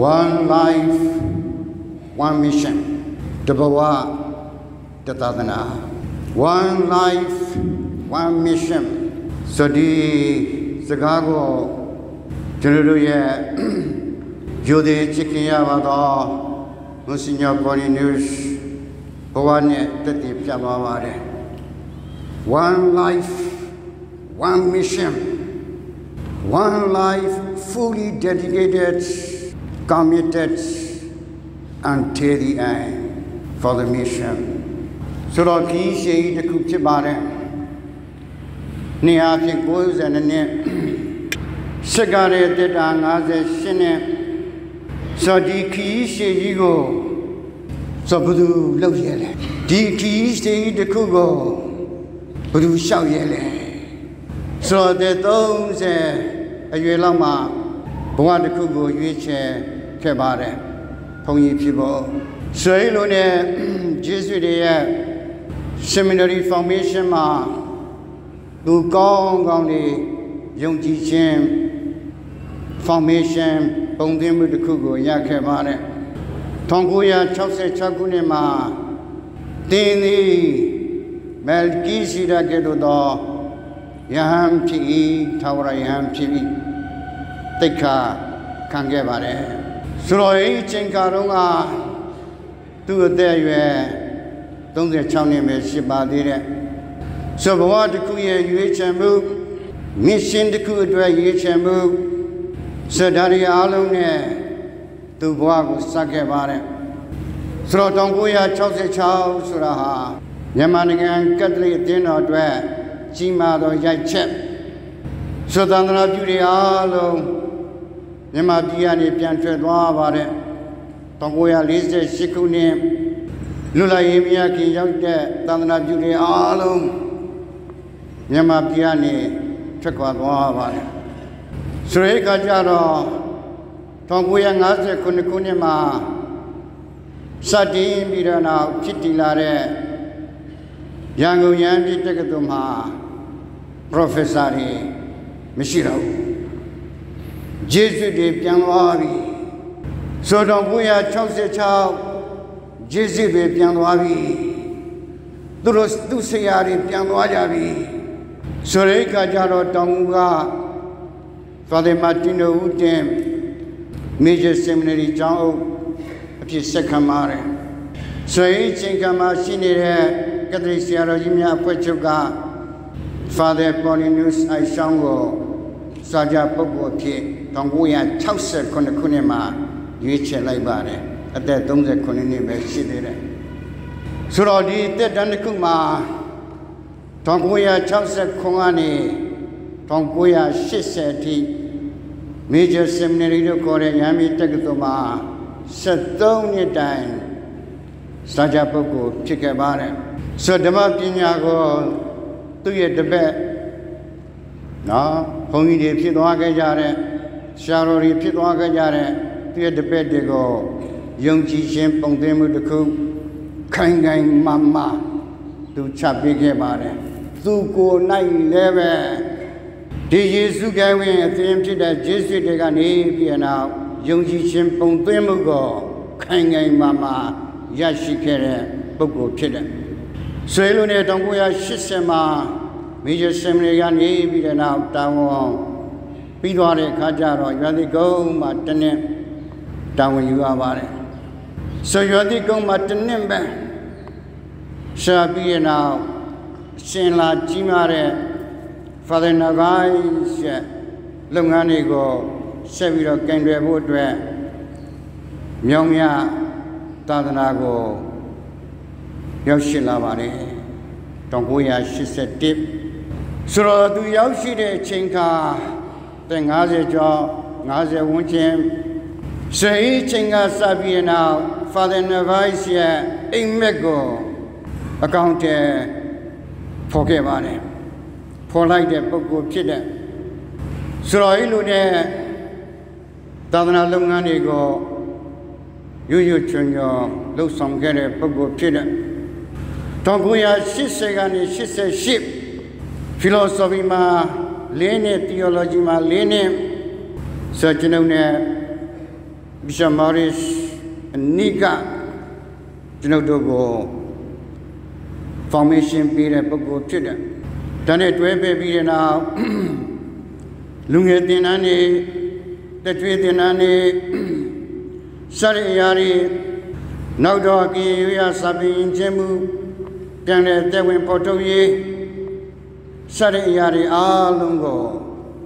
one life one mission တဘဝတသဒနာ one life one mission စဒီစကားကိုကျွန်တော်တို့ရဲ့ယူသည်ချစ်ခင်ရပါတော့မစညောပေါ်နီနျူးဘဝနဲ့တက်တည်ပြပါပါတယ် one life one mission one life fully dedicated committed until the end for the mission ဆိုတော့ခီးရှိတစ်ခုဖြစ်ပါတယ်နေရာဖြစ်90နှစ်စက္ကရေတက်တာ58နှစ်ဆိုဒီခီးရှိကြီးကိုဆိုဘယ်သူလောက်ရဲလဲဒီခီးရှိတစ်ခုကိုဘယ်သူရှောက်ရဲလဲဆိုတော့တဲ့30အရွယ်လောက်မှာဘဝတစ်ခုကိုရွေးချယ် ခဲ့ပါတယ်ဘုန်းကြီးဖြစ်ဖို့ဆွေလိုနဲ့ဂျေဆုတွေရဲ့ seminary formation မှာသူကောင်းကောင်းလေးယုံကြည်ခြင်း formation ပုံသင်မှုတစ်ခုကိုရခဲ့ပါတယ်1966ခုနှစ်မှာတင်းသည်မယ်ကီစီရကဲ့သို့သောယဟန်ဖြစ်၏ထာဝရယဟန်ဖြစ်၏တိတ်ခါခံခဲ့ပါတယ် ဆိုတော့ এই ချိန်ခါတုန်းကသူ့အသက်အရွယ်36နှစ်ပဲရှိပါသေးတယ်ဆိုဘဝတစ်ခုရဲ့ရွေးချယ်မှုမစ်ရှင်တစ်ခုအတွက်ရွေးချယ်မှုစဒါရီအားလုံးနဲ့သူဘဝကိုစခဲ့ပါတယ်ဆိုတော့1966ဆိုတာဟာမြန်မာနိုင်ငံကက်သလစ်အသင်းတော်အတွက်ကြီးမားသောရိုက်ချက်ဆိုသန္တနာပြုတွေအားလုံး မြန်မာပြည်ကနေပြန်ထွက်သွားပါတယ်1948ခုနှစ်လူလာရေးမြခင်ရောက်တဲ့သန္တနာပြုတွေအားလုံးမြန်မာပြည်ကနေထွက်ခွာသွားပါတယ်ဆိုရဲကကြတော့1959ခုနှစ်မှာစတင်ပြီးတော့နောက်ဖြစ်တည်လာတဲ့ရန်ကုန်ရန်ပြည်တက္ကသိုလ်မှာ professor တွေမရှိတော့ဘူး ဂျေဇုတွေပြန်သွားပြီဆိုတော့966ဂျေဇုတွေပြန်သွားပြီသူတို့သူဆရာတွေပြန်သွားကြပြီဆိုရိတ်ကကြတော့တောင်က Father Martino ဦးတင် Major Seminary ကျောင်းအုပ်အဖြစ်ဆက်ခံပါတယ်ဆိုရင်ချိန်ကမှာရှိနေတဲ့ကက်သလစ်ဆရာတော်ကြီးများအဖွဲ့ချုပ်က Father Paulinus အိုင်ရှောင်းကိုစာကြပုဂ္ဂိုလ်အဖြစ် 1968ခုနှစ်မှာရွေးချယ်လိုက်ပါတယ်အသက်39နှစ်ပဲရှိသေးတယ်ဆိုတော့ဒီတက်တန်းတစ်ခုမှာ1960ခုကနေ1980အထိ Major Seminary တို့ခေါ်တဲ့ရဟန်းပြည်တက္ကသိုလ်မှာ73နှစ်တိုင်စာကြပုဂ္ဂိုလ်ဖြစ်ခဲ့ပါတယ်ဆိုဓမ္မပညာကိုသူ့ရဲ့တပည့်နော်ဘုန်းကြီးတွေဖြစ်သွားခဲ့ကြတဲ့ ရှားတော်တွေဖြစ်သွားခဲ့ကြတဲ့သူ့ရဲ့တပည့်တွေကိုယုံကြည်ခြင်းပုံသင်မှုတစ်ခုခိုင်ခိုင်မာမာသူချပေးခဲ့ပါတယ်သူကိုယ်၌လည်းပဲဒီယေရှုကဲဝင်အသင်ဖြစ်တဲ့ဂျေဆုတွေကနေပြီးနောက်ယုံကြည်ခြင်းပုံသွင်းမှုကိုခိုင်ခိုင်မာမာရရှိခဲ့တဲ့ပုဂ္ဂိုလ်ဖြစ်တယ်။ဆွေလူနဲ့1980မှာမေဂျာဆမ်ရီကနေပြီးတဲ့နောက်တောင်းဝန် ပြီးသွားတဲ့အခါကျတော့ရွာတိကုန်းမှာတနည်းတောင်းဝန်ယူရပါတယ်။ဆိုရွာတိကုန်းမှာတနည်းပဲရှာပြီးတဲ့နောက်ရှင်လာကြီးမားတဲ့ Father Nagai ရဲ့လုပ်ငန်းတွေကိုဆက်ပြီးတော့ကင်တွယ်ဖို့အတွက်မြောင်မြသာသနာကိုရောက်ရှိလာပါတယ်1981ဆိုတော့သူရောက်ရှိတဲ့အချိန်ခါ တဲ့90ကျော်90ဝန်းကျင်စေချိန်ကစပြီးနောက် Father Nagai ရဲ့အိမ်မက်ကိုအကောင့်ထဲဖော်ခဲ့ပါတယ်ဖော်လိုက်တဲ့ပုဂ္ဂိုလ်ဖြစ်တဲ့ဆိုတော့အဲ့လိုနဲ့သာသနာလုပ်ငန်းတွေကိုရွရွချွန်ချွန်လှုပ်ဆောင်ခဲ့တဲ့ပုဂ္ဂိုလ်ဖြစ်တဲ့1980ကနေ88 philosophy မှာ ၄နှစ် theology မှာ၄နှစ်ဆိုကျွန်ုပ်နဲ့ Bishop Morris အနိကကျွန်ုပ်တို့ကို formation ပေးတဲ့ပုဂ္ဂိုလ်ဖြစ်တယ်။ဒါနဲ့တွဲပေးပြီးတဲ့နောက်လူငယ်တင်တန်းနေတက်ထွေးတင်တန်းနေစရအရာတွေနောက်တော့ကင်ရွေးရစပင်ခြင်းမှုပြန်တဲ့တက်ဝင်ပေါ်ထုတ်ရေး စရအရာတွေအားလုံးကို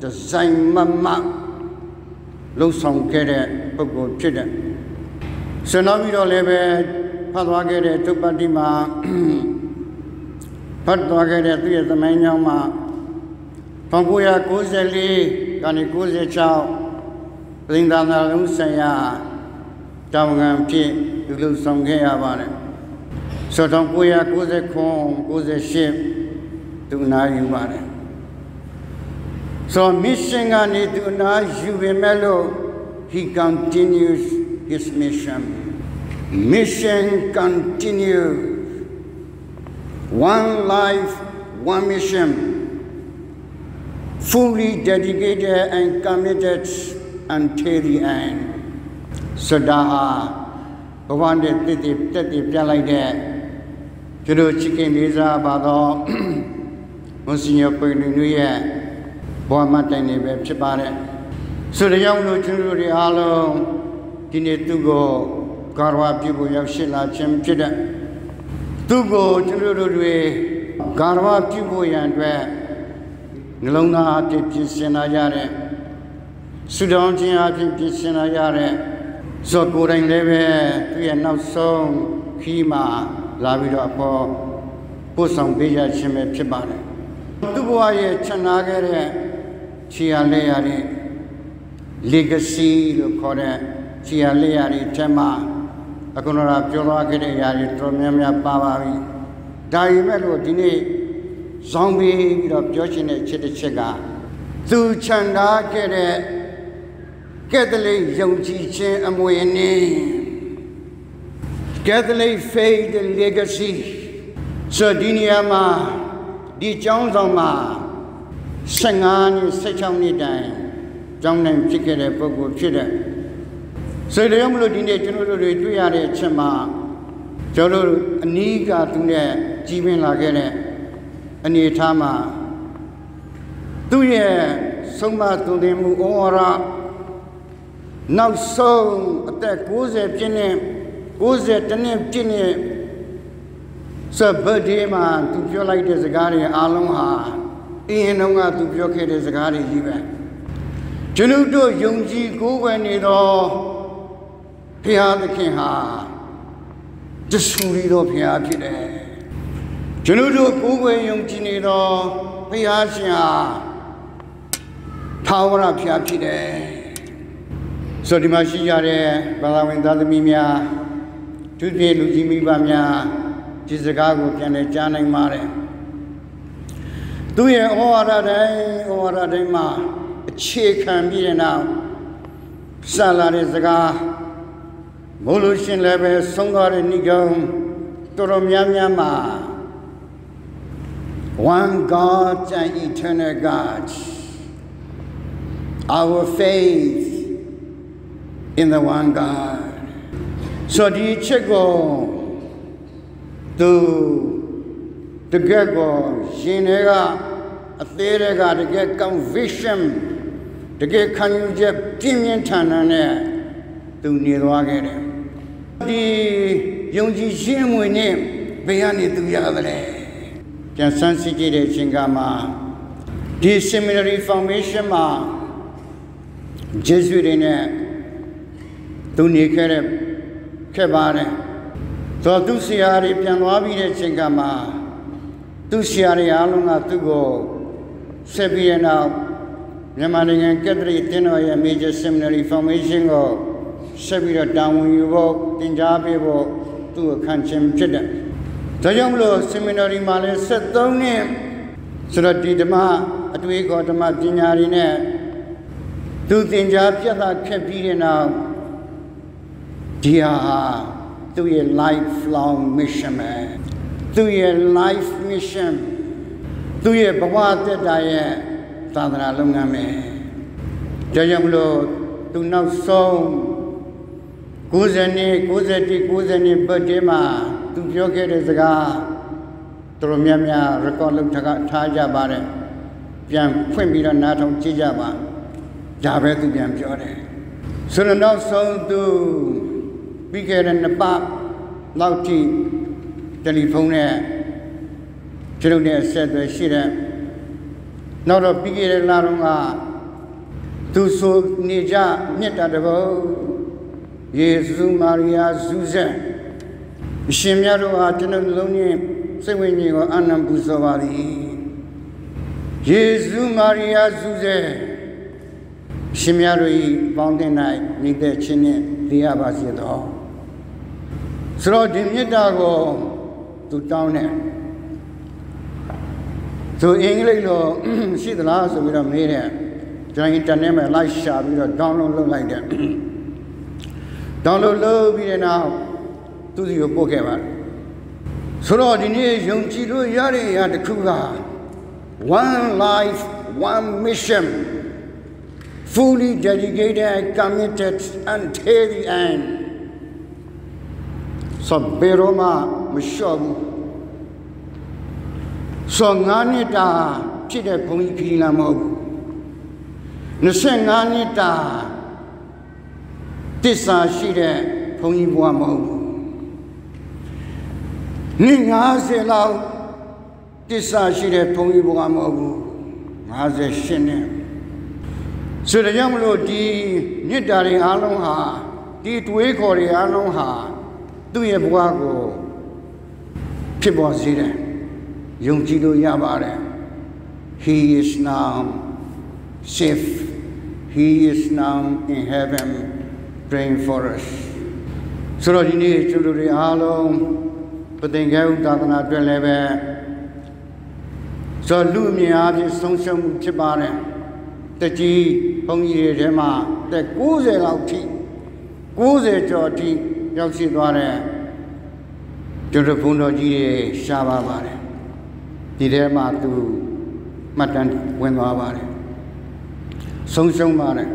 ဒီဇိုင်းမမလုံဆောင်ခဲ့တဲ့ပုဂ္ဂိုလ်ဖြစ်တယ်။ဆနောက်ပြီးတော့လည်းပဲဖတ်သွားခဲ့တဲ့သုပ္ပတ္တိမှာဖတ်သွားခဲ့တဲ့သူ့ရဲ့သမိုင်းကြောင်းမှာ1994ကနေ96ပြည်သာနာလုံးဆိုင်ရာတောင်ငံဖြစ်ပြုလုပ်ဆောင်ခဲ့ရပါတယ်။ဆိုတော့1999 98 သူနာယူပါတယ်။ So mission ကနေသူနာယူပေမဲ့လို့ he continues his mission. Mission continues one life, one mission, fully dedicated and committed until the end. စဒါဟာဘဝနဲ့တည်တည်တက်တည်ပြလိုက်တဲ့ကျွန်တော်ချစ်ခင်လေးစားပါတော့ မွန်စီညိုပွေလူနူရဲ့ဘဝမှတိုင်နေပဲဖြစ်ပါတယ်ဆိုတဲ့ကြောင့်လို့ကျွန်တော်တို့အားလုံးဒီနေ့သူ့ကိုကာရဝပြုဖို့ရောက်ရှိလာခြင်းဖြစ်တဲ့သူ့ကိုကျွန်တော်တို့တွေဂါရဝပြုဖို့ရန်အတွက်နှလုံးသားအဖြစ်ပြင်ဆင်လာကြတဲ့ဆုတောင်းခြင်းအဖြစ်ပြင်ဆင်လာကြတဲ့ဇော်ကိုယ်တိုင်လည်းပဲသူ့ရဲ့နောက်ဆုံးခီးမှာလာပြီးတော့အပေါ်ပို့ဆောင်ပေးရခြင်းပဲဖြစ်ပါတယ် သူ့ဘဝရဲ့ချမ်းသာခဲ့တဲ့ခြေရလက်ရတဲ့ legacy လို့ခေါ်တဲ့ခြေရလက်ရတဲ့အထက်မှာအခုနကပြောသွားခဲ့တဲ့အရာတွေတော်များများပါပါပြီဒါပေမဲ့လို့ဒီနေ့ဇောင်းပြီးပြီးတော့ပြောချင်တဲ့ချက်တစ်ချက်ကသူချန်တာခဲ့တဲ့ကက်သလိတ်ယုံကြည်ခြင်းအမွေအနှစ် Catholic faith legacy ဆိုဒီနေရာမှာ ဒီကျောင်းဆောင်မှာ15နှစ်16နှစ်တိုင်ကျောင်းနိုင်ဖြစ်ခဲ့တဲ့ပုဂ္ဂိုလ်ဖြစ်တဲ့ဆိုတော့မလို့ဒီနေ့ကျွန်တော်တို့တွေတွေ့ရတဲ့အချက်မှာကျွန်တော်တို့အနီးကသူနဲ့ကြီးပင်လာခဲ့တဲ့အနေအထားမှာသူ့ရဲ့ဆုံးမသွန်သင်မှုဩဝါဒနောက်ဆုံးအသက်60ပြည့်နဲ့60တနှစ်ပြည့်နဲ့ စဘတ်ဒီမှာသူပြောလိုက်တဲ့စကားတွေအားလုံးဟာအင်းတုန်းကသူပြောခဲ့တဲ့စကားတွေကြီးပဲကျွန်ုပ်တို့ယုံကြည်ကိုးကွယ်နေသောဖျားသခင်ဟာတဆူရီတော်ဖျားဖြစ်တယ်ကျွန်ုပ်တို့ကိုးကွယ်ယုံကြည်နေသောဖျားရှင်ဟာထာဝရဖျားဖြစ်တယ်ဆိုဒီမှာရှိကြတဲ့ဘာသာဝင်သားသမီးများသူပြေလူကြီးမိဘများ ဒီစကားကိုပြန်လည်ကြားနိုင်ပါတယ်သူရဲ့ဩဝါဒတိုင်းဩဝါဒတိုင်းမှာအခြေခံပြီးတဲ့နောက်စလာတဲ့စကားမို့လို့ရှင်လည်းပဲဆုံးသွားတဲ့ဏိကုံတော်တော်များများမှာ one God and eternal God our faith in the one God ဆိုဒီချက်ကို သူတကယ်ကိုရှင်တွေကအသေးတွေကတကယ် conviction တကယ်ခံယူချက်ပြင်းပြင်းထန်ထန်နဲ့သူနေသွားခဲ့တယ်ဒီယုံကြည်ခြင်းဝင်နဲ့ဘယ်ကနေသူရတယ်ပြန်ဆန်းစစ်ကြည့်တဲ့အချိန်ကမှဒီ seminary foundation မှာ Jesuit တွေနဲ့သူနေခဲ့တဲ့ခဲ့ပါတယ် ဆိုတော့သူဆရာတွေပြန်သွားပြီးတဲ့အချိန်ကမှသူဆရာတွေအားလုံးကသူ့ကိုဆက်ပြီးရနောက်မြန်မာနိုင်ငံကက်သလစ်တင်းတော်ရဲ့ Major Seminary Foundation ကိုဆက်ပြီးတော့တာဝန်ယူဖို့တင် जा ပေးဖို့သူ့အခန့်ချင်းဖြစ်တယ်။ဒါကြောင့်မလို့ Seminary မှာလည်း73နှစ်ဆိုတော့ဒီဓမ္မအတွေ့အခေါ်ဓမ္မပညာတွေနဲ့သူတင် जा ပြတ်တာခက်ပြီးတဲ့နောက်ဒီဟာ သူ့ရဲ့ lifelong mission ပဲသူ့ရဲ့ life mission သူ့ရဲ့ဘဝတက်တာရဲ့သာသနာလုပ်ငန်းပဲဒါကြောင့်မလို့သူနောက်ဆုံး90နှစ်91 90နှစ် birthday မှာသူပြောခဲ့တဲ့စကားတော်တော်များများ record လုပ်ထားကြပါတယ်ပြန်ဖွင့်ပြီးတော့နားထောင်ကြည့်ကြပါဒါပဲသူပြန်ပြောတယ်ဆိုတော့နောက်ဆုံးသူ ပြီးခဲ့တဲ့နှစ်ပတ်နောက်ထိတယ်လီဖုန်းနဲ့ကျွန်ုပ်နဲ့ဆက်သွယ်ရှိတဲ့နောက်တော့ပြီးခဲ့တဲ့လတုန်းကသူဆိုနေကြမြတ်တာတဘောယေရှုမာရိယာဇူဇန်အရှင်မြတ်တို့ဟာကျွန်ုပ်လုံးချင်းစိတ်ဝိညာဉ်ကိုအာနံပူဇော်ပါသည်ယေရှုမာရိယာဇူဇန်ရှင်မြတ်တို့၏ပေါင်းတင်၌နေတဲ့ခြင်းနှင့်သိရပါစေသော ဆိုတော့ဒီမြတ်တာကိုသူတောင်းတယ်သူအင်္ဂလိပ်လိုရှိသလားဆိုပြီးတော့မေးတယ်ကျွန်တော် internet မှာလိုက်ရှာပြီးတော့ download လုပ်လိုက်တယ် download လုပ်ပြီးတဲ့နောက်သူစီကိုပို့ခဲ့ပါတယ်ဆိုတော့ဒီနေ့ယုံကြည်လို့ရတဲ့အရာတစ်ခုက one life one mission fully dedicated committed until the end ဆိုဘယ်တော့မှမလျှော့ဘူးဆိုငါးနှစ်တာဖြစ်တဲ့ဘုန်းကြီးခီးလာမဟုတ်ဘူး25နှစ်တာတစ္ဆာရှိတဲ့ဘုန်းကြီးဘဝမဟုတ်ဘူးနှစ်90လောက်တစ္ဆာရှိတဲ့ဘုန်းကြီးဘဝမဟုတ်ဘူး58နှစ်ဆိုတော့ကြောင့်မလို့ဒီမြစ်တာတွေအားလုံးဟာဒီတွေးခေါ်တွေအားလုံးဟာ သူ့ရဲ့ဘဝကိုဖြစ်ပေါ်စေတယ်ယုံကြည်လို့ရပါတယ် he is now safe he is now in heaven praying for us ဆိုတော့ဒီနေ့ကျွန်တော်တို့အားလုံးပသင်္ကေဥသာသနာအတွက်လည်းပဲဆိုလူအမြင်အားဖြင့်ဆုံးရှုံးမှုဖြစ်ပါတယ်တကြီးဘုန်းကြီးတွေထဲမှာတက်90လောက်ထိ90ကျော်ထိ ရောက်ရှိသွားတဲ့ကျွန်တော်ဘုန်းတော်ကြီးတွေရှားပါပါတယ်ဒီထဲမှာသူမှတ်တမ်းဝင်သွားပါတယ်ဆုံးရှုံးပါတယ်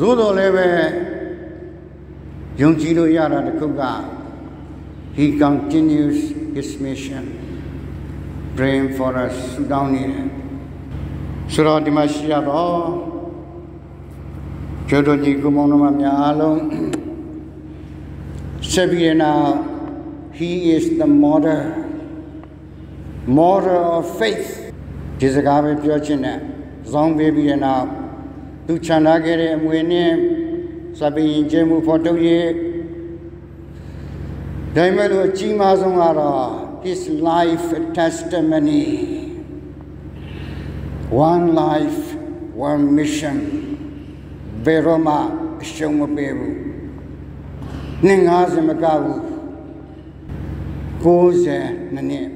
သို့တော်လည်းပဲယုံကြည်လို့ရတာတစ်ခုက he continues his mission praying for us ဆုတောင်းနေတယ်ဆိုတော့ဒီမှာရှိရတော့ကျော်တော်ကြီးကုမောင်တော်များအားလုံး Sabina, he is the martyr, martyr of faith. Jizagabe Pyochina, Zongbe Bina, Duchanagere Mwene, Sabin Jemu Potoye, Daimelu Chimazongara, his life testimony. One life, one mission. Beroma Shungaberu. နှစ်90မကဘူး90နှစ်နှစ်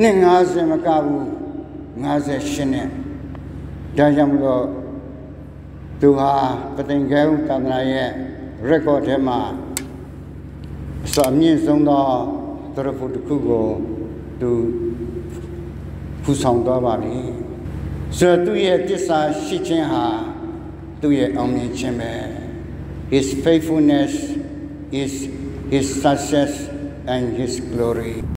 နှစ်90မကဘူး58နှစ်ဒါကြောင့်မလို့သူဟာပသိင်္ဂဲဥတန္တရာရဲ့ record ထဲမှာအစအမြင့်ဆုံးသောသရဖုတစ်ခုကိုသူဖူဆောင်သွားပါပြီဆိုတော့သူ့ရဲ့တစ္ဆာရှိခြင်းဟာသူ့ရဲ့အောင်မြင်ခြင်းပဲ his faithfulness is his success and his glory